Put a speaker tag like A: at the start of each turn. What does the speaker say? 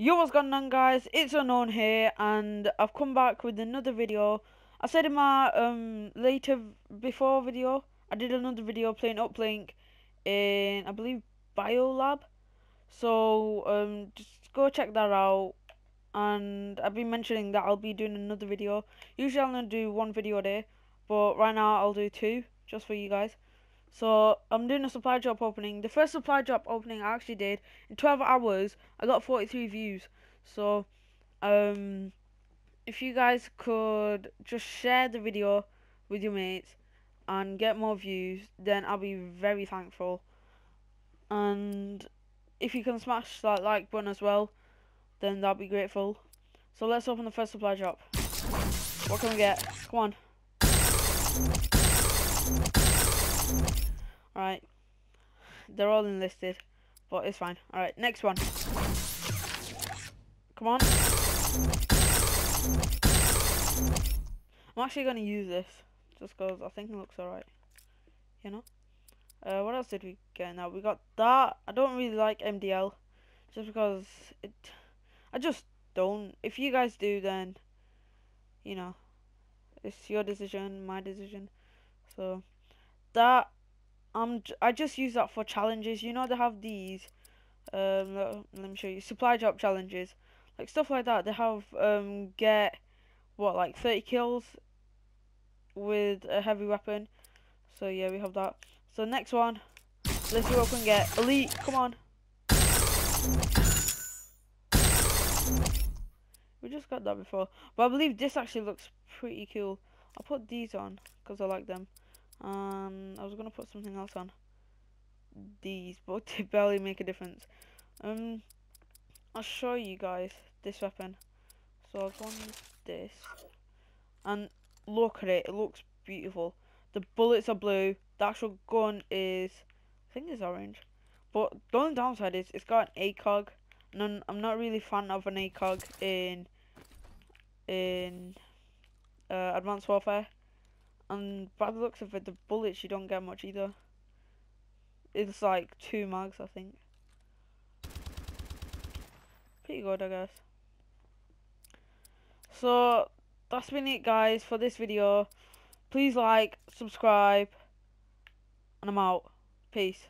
A: Yo, what's going on guys? It's Unknown here and I've come back with another video. I said in my um later before video, I did another video playing Uplink in I believe Biolab. So um just go check that out and I've been mentioning that I'll be doing another video. Usually I'm gonna do one video a day, but right now I'll do two just for you guys. So I'm doing a supply drop opening. The first supply drop opening I actually did in 12 hours. I got 43 views. So um, if you guys could just share the video with your mates and get more views, then I'll be very thankful. And if you can smash that like button as well, then that'll be grateful. So let's open the first supply drop. What can we get? Come on. Alright. They're all enlisted, but it's fine. Alright, next one. Come on. I'm actually going to use this, just because I think it looks alright. You know? Uh, what else did we get now? We got that. I don't really like MDL, just because it... I just don't. If you guys do, then, you know, it's your decision, my decision. So, that um, I just use that for challenges. You know they have these. Um, let me show you supply drop challenges, like stuff like that. They have um get what like 30 kills with a heavy weapon. So yeah, we have that. So next one, let's see what we can get. Elite, come on. We just got that before, but I believe this actually looks pretty cool. I'll put these on because I like them. Um, I was gonna put something else on these, but they barely make a difference. Um, I'll show you guys this weapon. So I've gone this, and look at it. It looks beautiful. The bullets are blue. The actual gun is, I think, it's orange. But the only downside is it's got an ACOG, and I'm, not really fan of an ACOG in in uh, Advanced Warfare. And by the looks of it, the bullets you don't get much either. It's like two mags, I think. Pretty good, I guess. So, that's been it, guys, for this video. Please like, subscribe, and I'm out. Peace.